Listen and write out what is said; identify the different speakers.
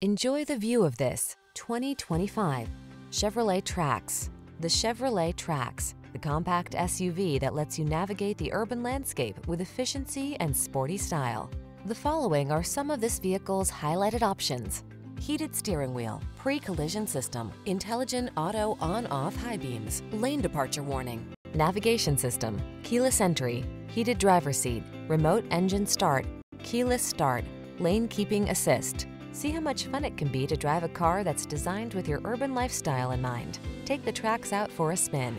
Speaker 1: Enjoy the view of this 2025 Chevrolet Trax. The Chevrolet Trax, the compact SUV that lets you navigate the urban landscape with efficiency and sporty style. The following are some of this vehicle's highlighted options. Heated steering wheel, pre-collision system, intelligent auto on-off high beams, lane departure warning, navigation system, keyless entry, heated driver seat, remote engine start, keyless start, lane keeping assist. See how much fun it can be to drive a car that's designed with your urban lifestyle in mind. Take the Trax out for a spin